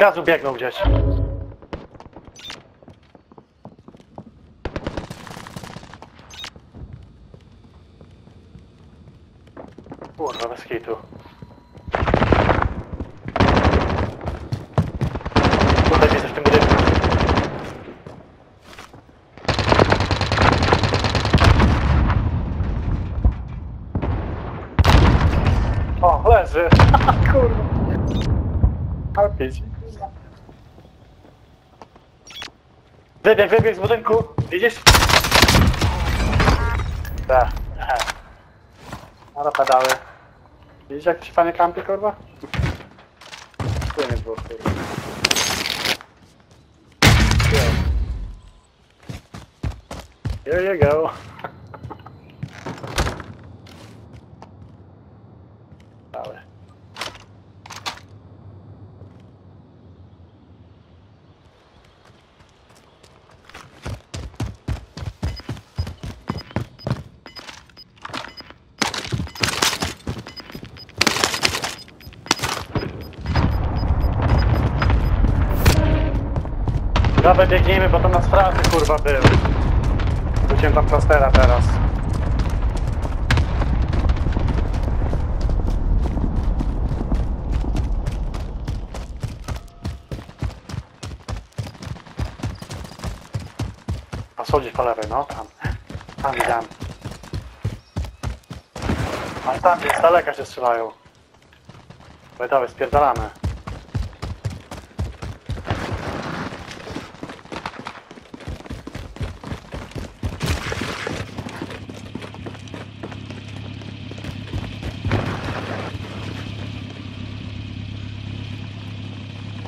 gazu biegną gdzieś. Kurwa, bez hitu. Tutaj gdzieś w tym budynku. O, leży. Kurwa. Alpić. Wybieg, wybieg z budynku. Widzisz? Tak. Ale pedały. Widzisz jak ci panie kampi, kurwa? Tu nie było, kurwa. Here you go. Pedały. Dawaj biegniemy, bo to na straty kurwa był. Wróciłem tam plastera teraz. A schodzi po lewej, no tam. Tam widziałem. Ale tam gdzieś z daleka się strzelają. Dawaj, dawaj, spierdalamy.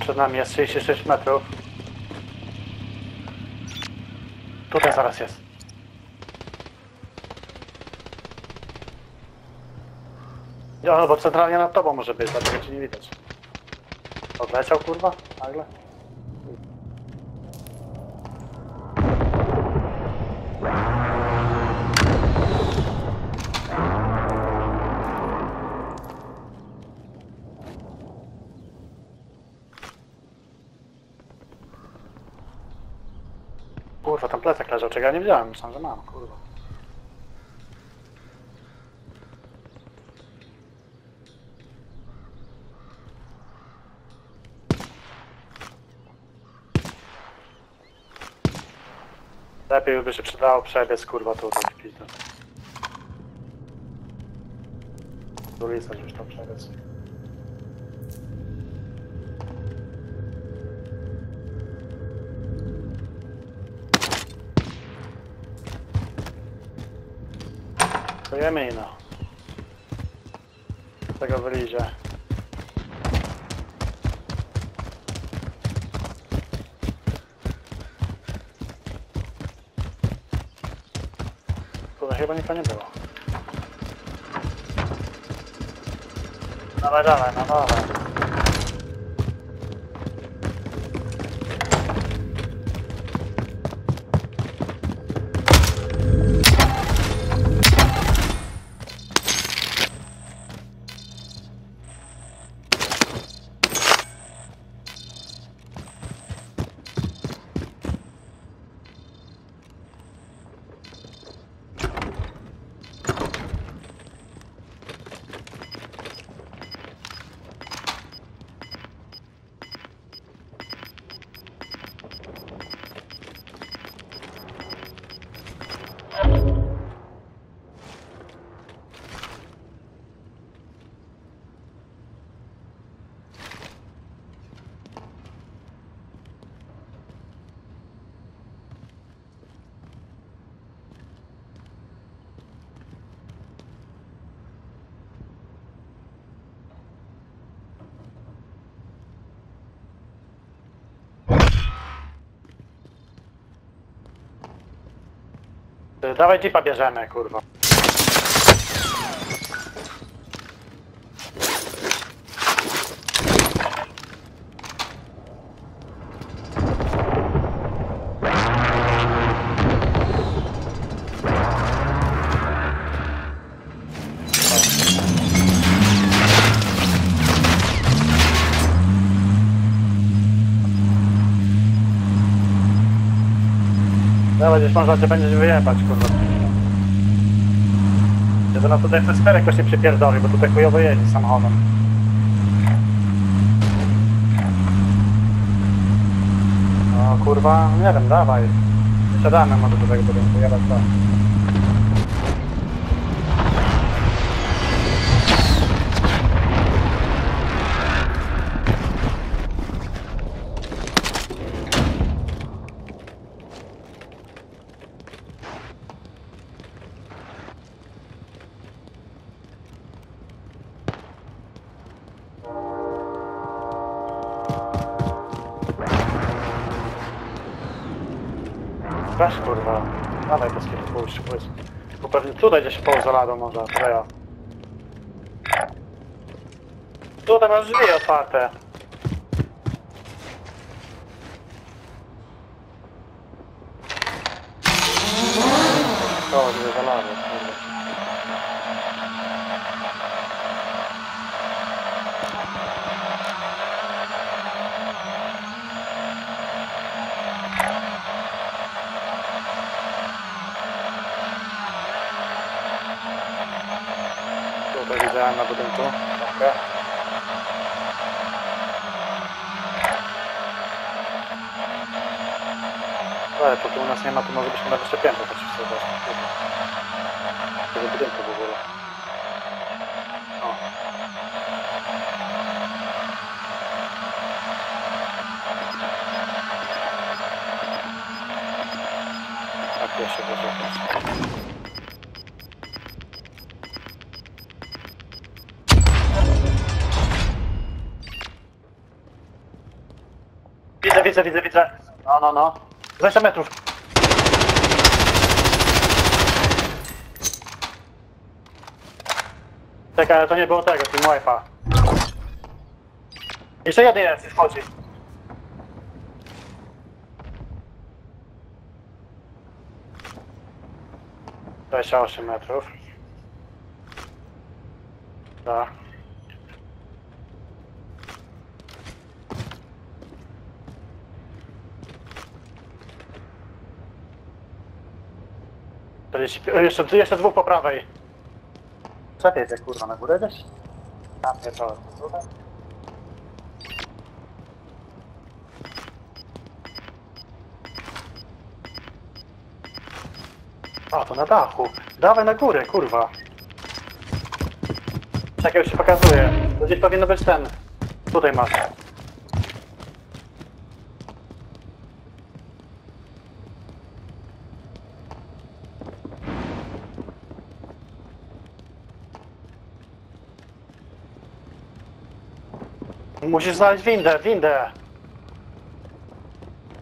Przed nami jest 36 metrów. Tutaj zaraz jest. No bo centralnie nad tobą może być, dlatego ci nie widać. Odleciał kurwa? Nagle? Kurwa, tam plecak leżał, czego ja nie widziałem, myślałem, że mam, kurwa. Lepiej by się przydało przebiec, kurwa, tutaj w pizdę. Do ulicy, żebyś tam przebiec. Czujemy ino. Z tego wylizie. Tutaj chyba nikogo nie było. Dawaj, dawaj, no dawaj. Dawaj tipa bierzemy, kurwa. Dobra, gdzieś można cię będziesz wyjebać, kurwa. Żeby na tutaj przez jakoś nie przypierdoli, bo tutaj chujowo jeździ samochodem. No kurwa, nie wiem, dawaj. Siadamy może do tego to. Weź kurwa, dawaj bez kiedy pójść, pójść. Bo pewnie tutaj gdzieś poza ladą może, to ja. Tutaj masz drzwi otwarte. O, nie za ladą, kurwa. Na budynku. Okay. Ale póki u nas nie ma, to może byśmy na wyższe piętro chociaż sobie. Tego budynku w ogóle. O. Tak, jeszcze wyżej. Widzę, widzę, widzę, widzę. No, no, no. 20 metrów. Czekaj, ale to nie było tego, Team Wipe'a. Jeszcze jeden jest, wchodzi. Dwadzieścia osiem metrów. Tak. Czterdzieści pi- e, Jeszcze, jeszcze dwóch po prawej. Jak kurwa, na górę gdzieś? Tam, to. A, to na dachu. Dawaj na górę, kurwa. Czekaj, już się pokazuje. To gdzieś powinno być ten. Tutaj masz. Musisz znaleźć windę, windę.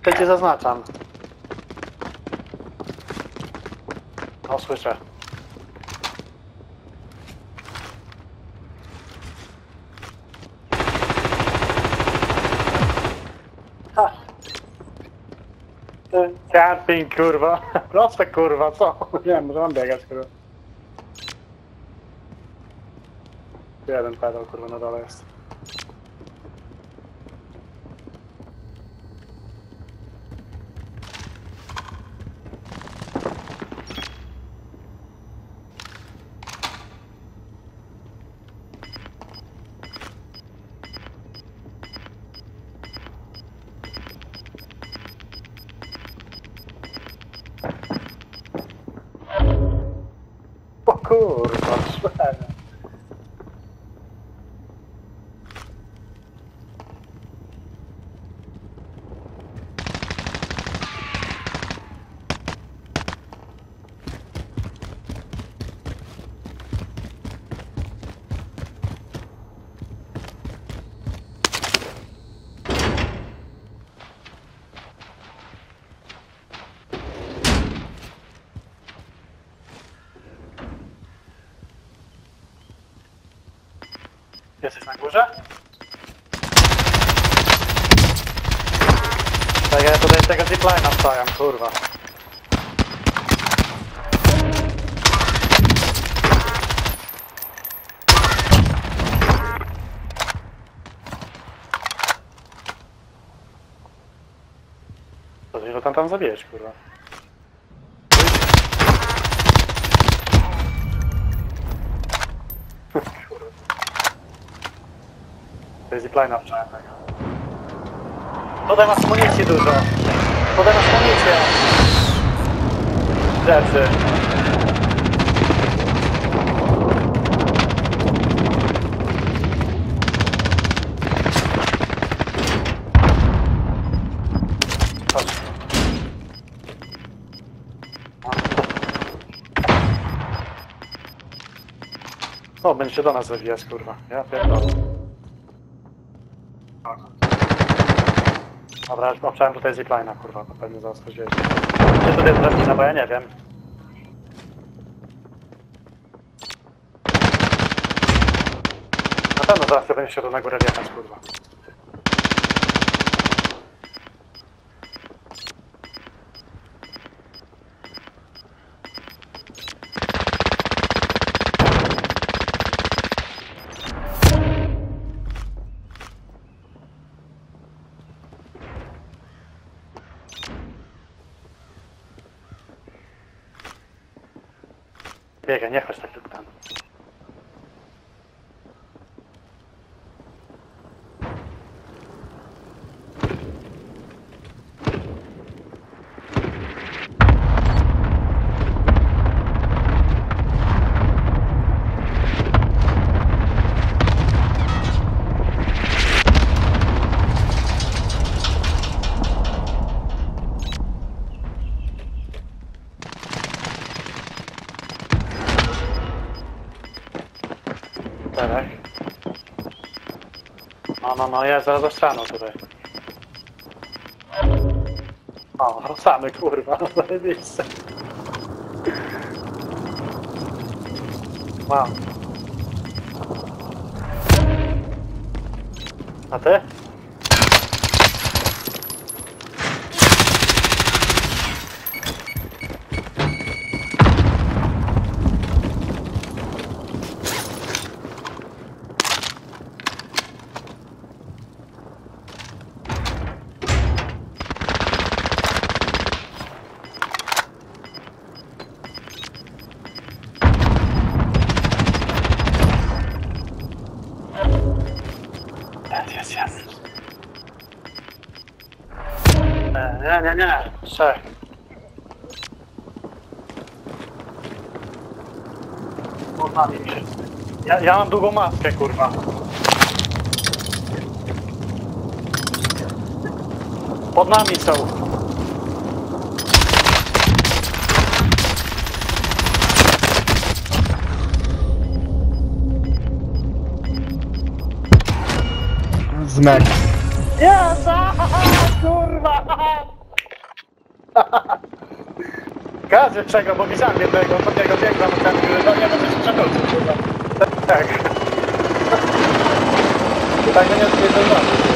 To cię zaznaczam. O, słyszę. Ha. Ty, Camping, kurwa. Proste, kurwa, co? Nie wiem, może mam biegać, kurwa. Jeden pedał, kurwa, na dole jest. 不 górze? Tak, ja tutaj tego zipline'a wstawiam, kurwa. To tam tam zabijesz, kurwa. To jest ziplina wczoraj. Tutaj masz amunicji dużo. Tutaj masz amunicję. Rzeczy. O, będzie się do nas zawijać, kurwa. Ja pierdolę. Dobra, już obczałem tutaj ziplina, kurwa, to pewnie zaraz coś wiedzieć. Gdzie tutaj jest drabina, bo ja nie wiem. Na pewno zaraz to będzie się do na górę wjechać, kurwa. pequeñez Czterech. No, no, no, ja zaraz dostaną tutaj. O, samy kurwa, no zajebiście. Mam. A ty? Nie, nie, nie. Trzech. Pod nami wszyscy. Ja, ja mam długą maskę, kurwa. Pod nami są. Zmek. Jest! Kurwa! Każdy czego, bo widziałem jednego, pod niego biegłem, tam no nie, bo coś przetulcy, kurwa. Tak. Tutaj nie jest nie